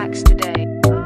Tracks today.